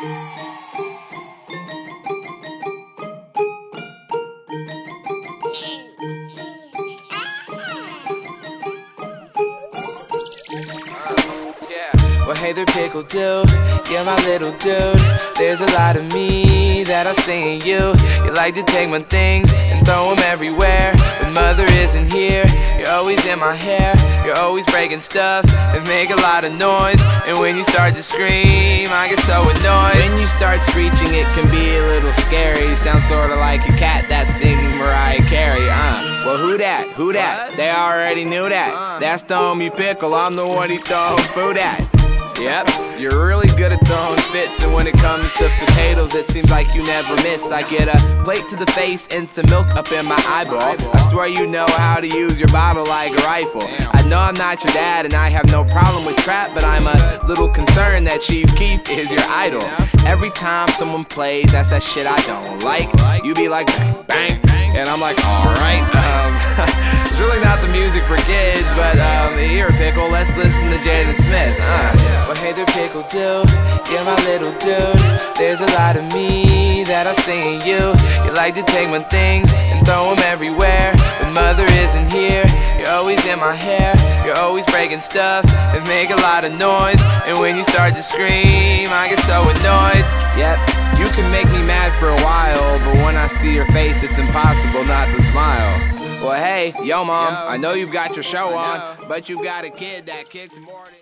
Well, hey there, pickle dude. Yeah, my little dude. There's a lot of me that I see in you. You like to take my things and throw them always in my hair. You're always breaking stuff and make a lot of noise. And when you start to scream, I get so annoyed. When you start screeching, it can be a little scary. Sounds sorta like a cat that's singing Mariah Carey. Uh, well, who that? Who that? They already knew that. That's homie pickle. I'm the one he throwing food at. Yep, you're really good at throwing fits, and when it comes to potatoes, it seems like you never miss. I get a plate to the face and some milk up in my eyeball. I swear you know how to use your bottle like a rifle. I know I'm not your dad, and I have no problem with trap, but I'm a little concerned that Chief Keef is your idol. Every time someone plays, that's that shit I don't like. You be like bang, bang, and I'm like, alright. Um, it's really not the music for kids, but um, here, Pickle, let's listen to Jaden Smith. Uh. Well, hey there, Pickle dude. You're my little dude. There's a lot of me that I see in you. You like to take my things and throw them everywhere. But mother isn't here. You're always in my hair. You're always breaking stuff and make a lot of noise. And when you start to scream, I get so annoyed. Yep. You can make me mad for a while, but when I see your face, it's impossible not to smile. Well, hey, yo, mom, I know you've got your show on, but you've got a kid that kicks more than.